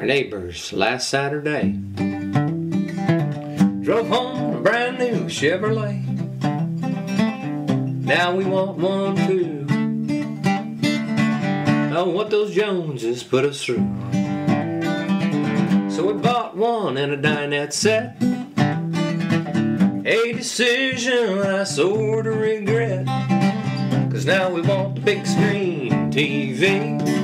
our neighbors last Saturday. Drove home a brand new Chevrolet. Now we want one too. Know what those Joneses put us through. So we bought one and a dinette set. A decision I sort of regret. Cause now we want the big screen TV.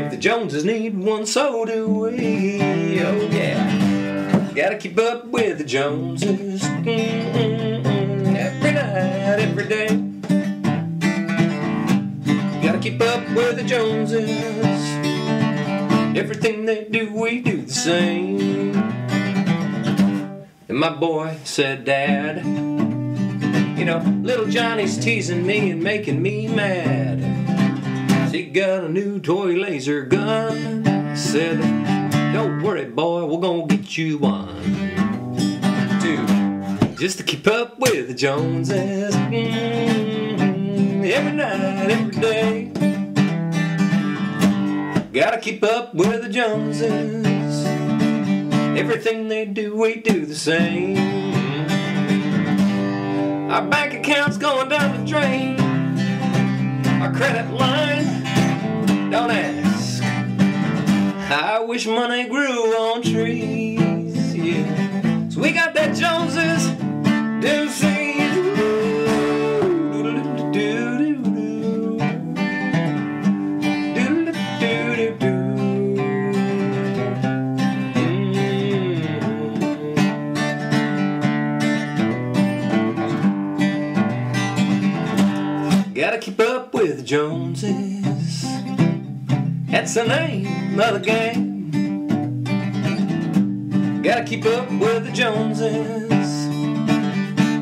If the Joneses need one, so do we. Oh yeah. Gotta keep up with the Joneses. Mm-mm-mm. Every night, every day. Gotta keep up with the Joneses. Everything they do, we do the same. And my boy said, Dad, you know, little Johnny's teasing me and making me mad. Got a new toy laser gun. Said, don't worry, boy, we're gonna get you one. Two, just to keep up with the Joneses. Mm, every night, every day. Gotta keep up with the Joneses. Everything they do, we do the same. Our bank account's going down the drain. Our credit line, wish money grew on trees. Yeah. So we got that Joneses scenes. Gotta keep up with the Joneses. That's the name of the game. Gotta keep up with the Joneses.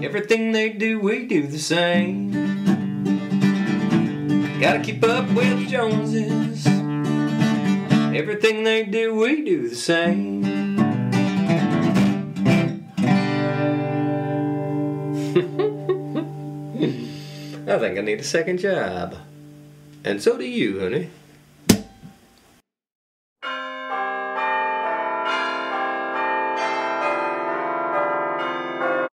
Everything they do, we do the same. Gotta keep up with the Joneses. Everything they do, we do the same. I think I need a second job. And so do you, honey.